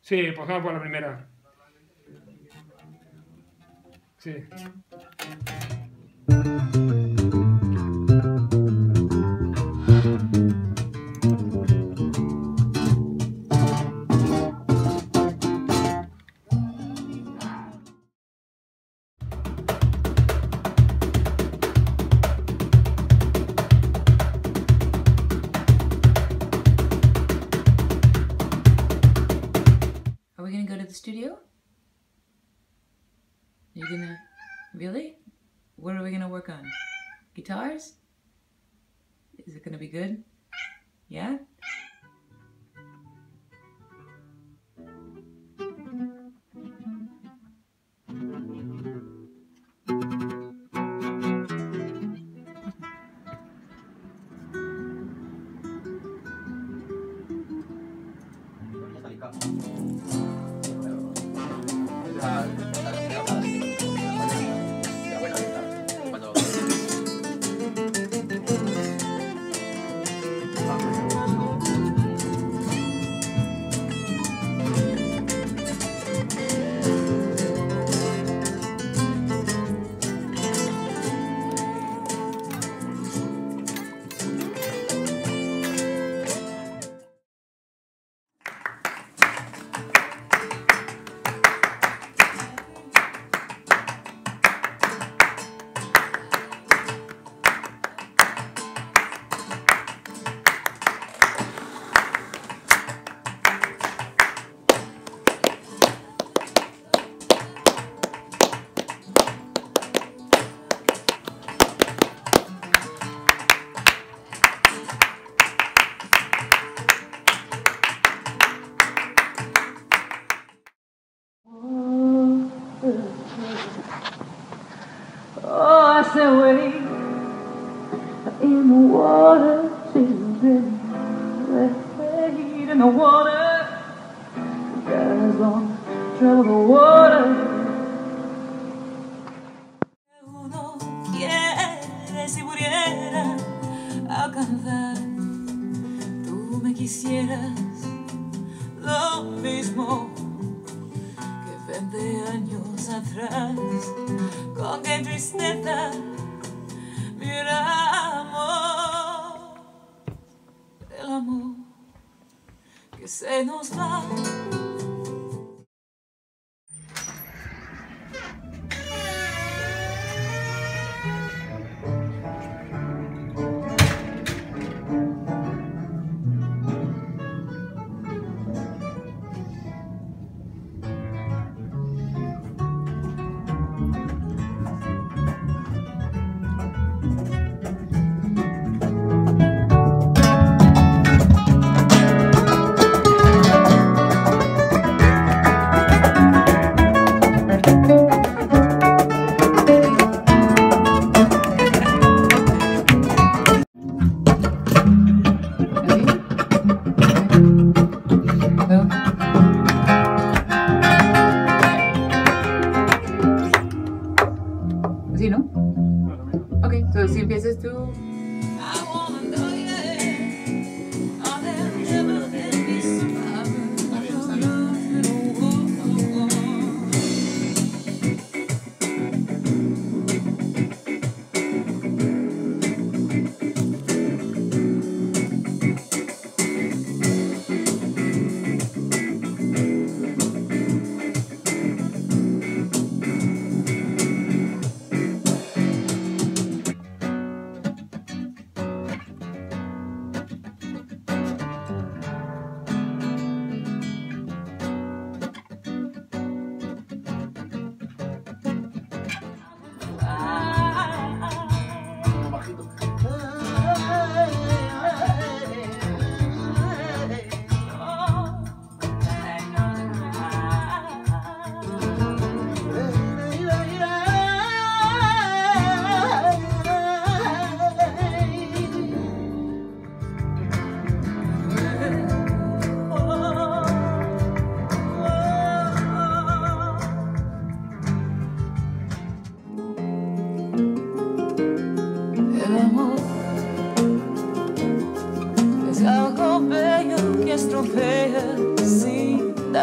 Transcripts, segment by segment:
Sí, pasamos por la primera. Sí. Studio? You're gonna really? What are we gonna work on? Guitars? Is it gonna be good? Yeah? Oh, Said, wait in the water, children. In the water. Guys on trouble the water. Uno quiere si muriera alcanzar, tú me quisieras lo mismo que 20 años atrás. Con qué tristeza miramos el amor que se nos va.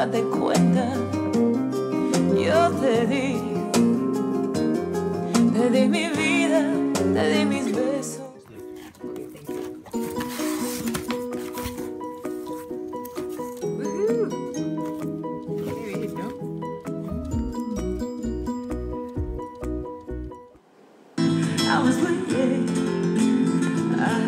date cuenta, yo te di, te di mi vida, te di mis besos. I was waiting, I.